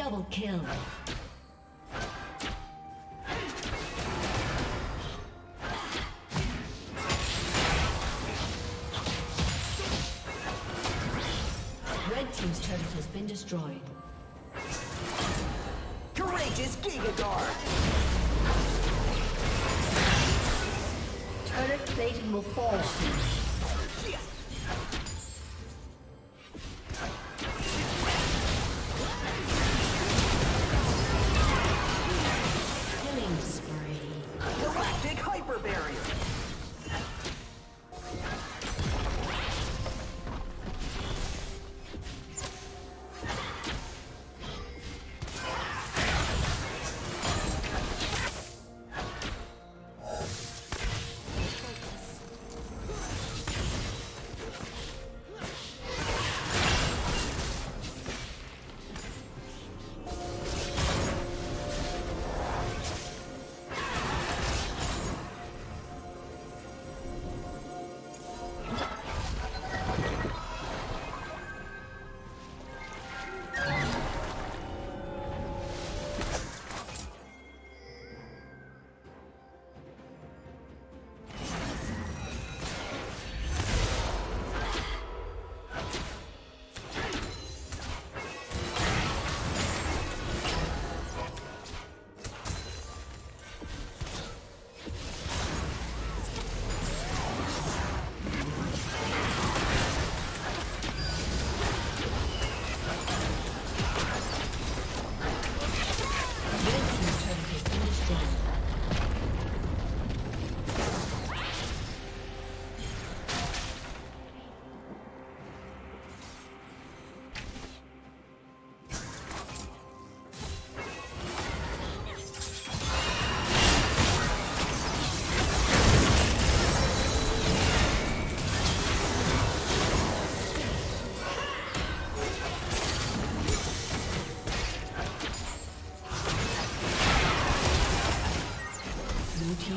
Double kill. Red Team's turret has been destroyed. Courageous Giga Guard! Turret plating will fall soon.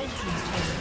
Red Team's turret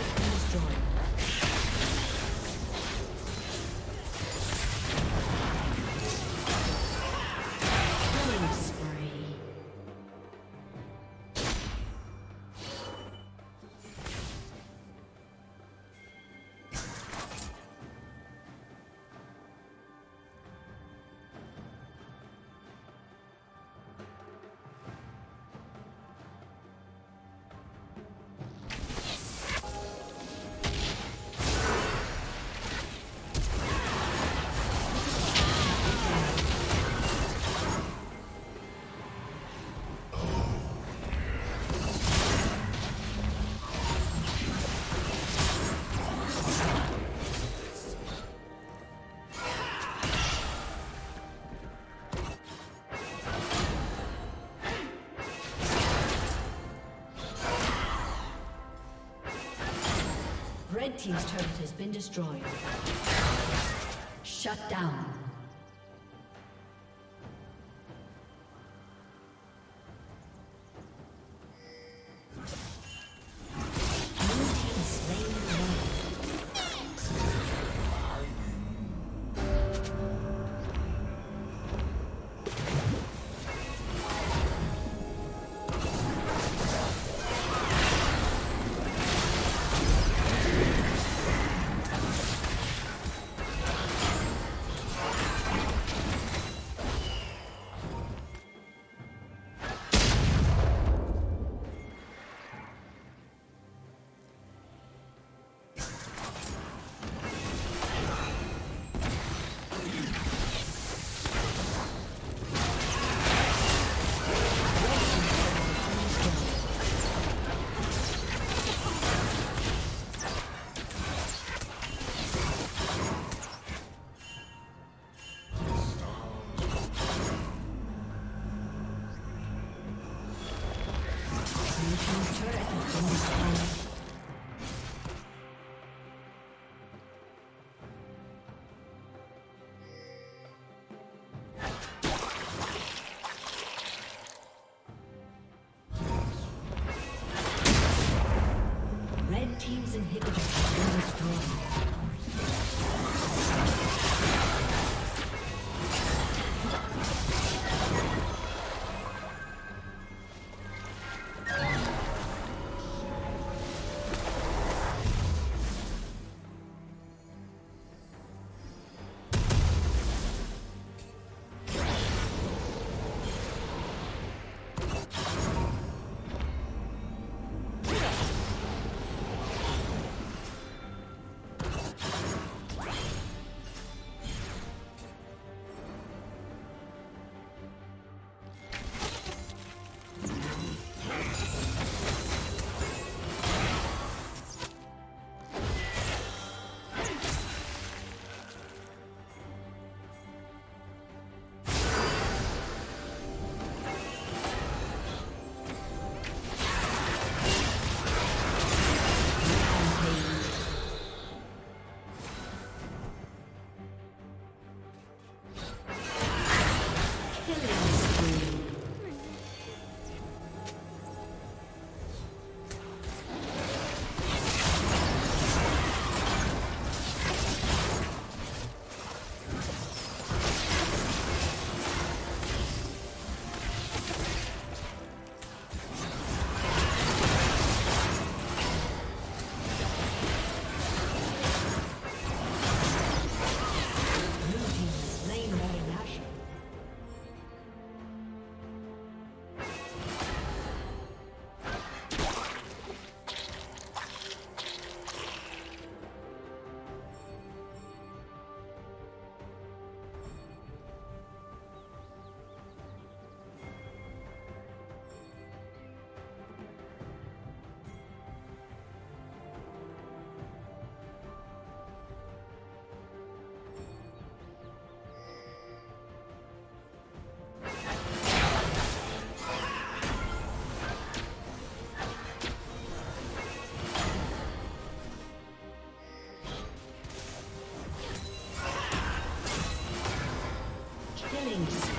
Red Team's turret has been destroyed. Shut down. Killing spree.